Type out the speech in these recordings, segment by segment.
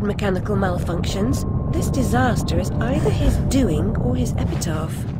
mechanical malfunctions. This disaster is either his doing or his epitaph.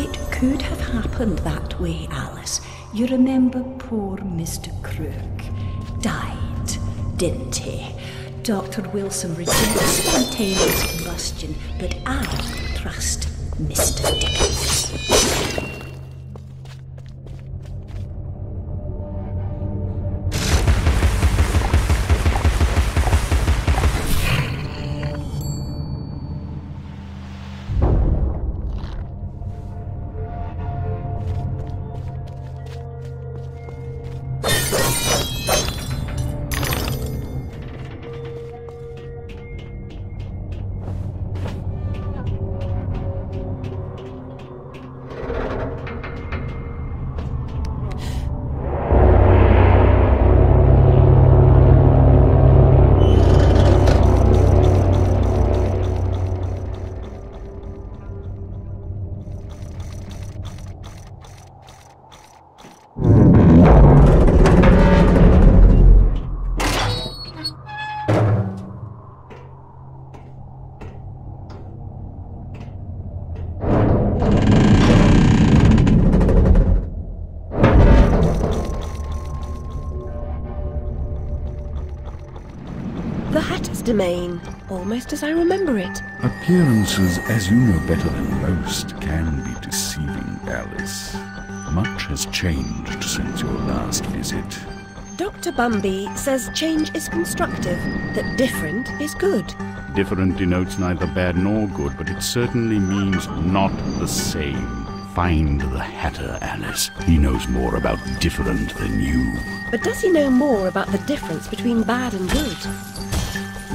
It could have happened that way, Alice. You remember poor Mr. Krook died, didn't he? Dr. Wilson rejects spontaneous combustion, but I trust Mr. Dickens. Domain, almost as I remember it. Appearances, as you know better than most, can be deceiving, Alice. Much has changed since your last visit. Dr. Bumby says change is constructive, that different is good. Different denotes neither bad nor good, but it certainly means not the same. Find the Hatter, Alice. He knows more about different than you. But does he know more about the difference between bad and good?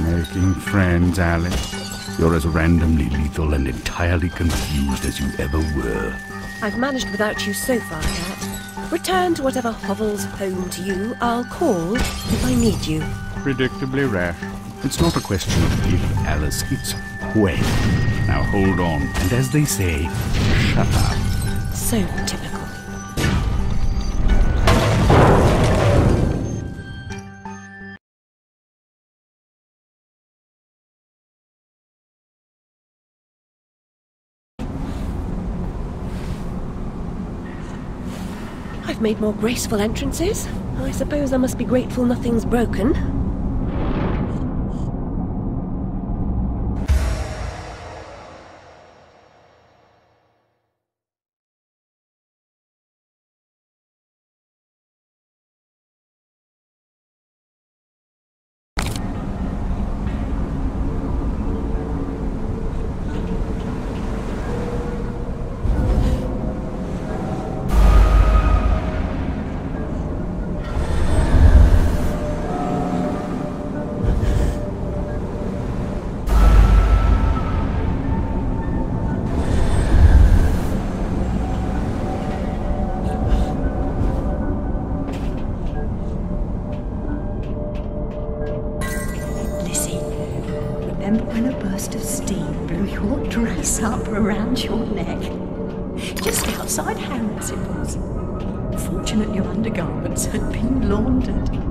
Making friends, Alice. You're as randomly lethal and entirely confused as you ever were. I've managed without you so far, Cat. Return to whatever hovels home to you. I'll call if I need you. Predictably rash. It's not a question of if, Alice, it's when. Now hold on, and as they say, shut up. So typical. Made more graceful entrances. I suppose I must be grateful nothing's broken. Around your neck? Just outside was. Fortunate your undergarments had been laundered.